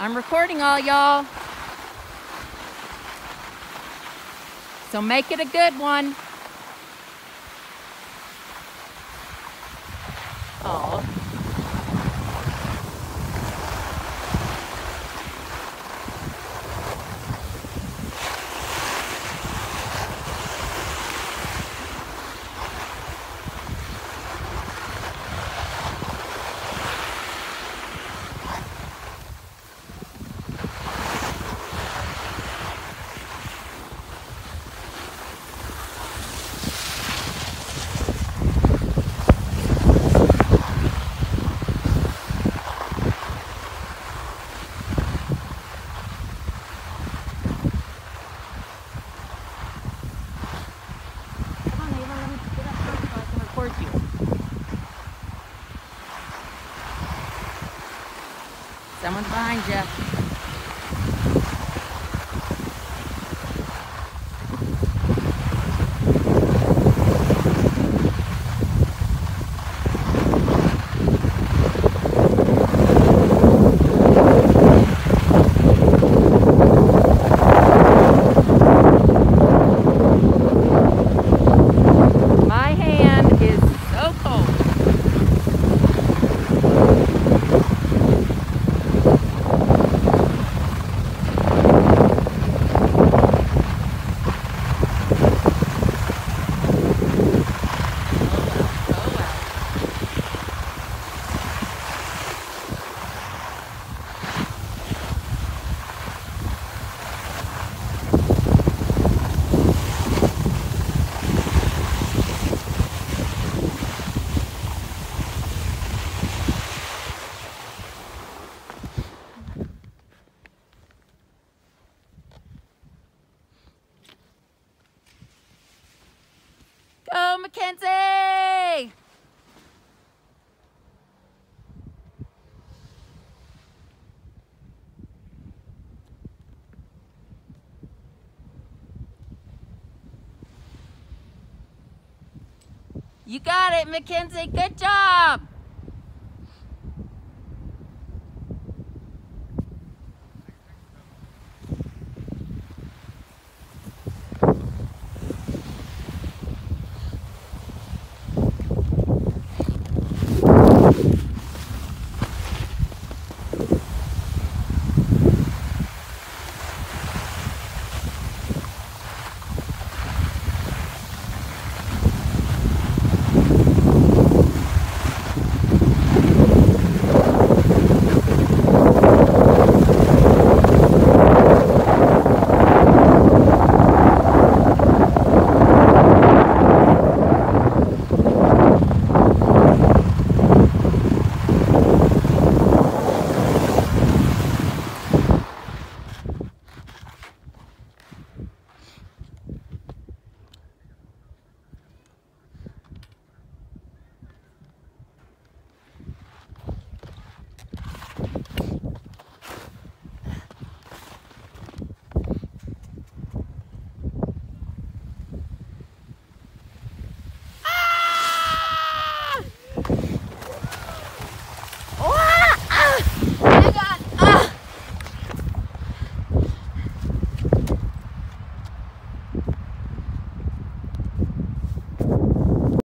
I'm recording all y'all. So make it a good one. Oh. Someone's behind you. Mackenzie! You got it, Mackenzie. Good job.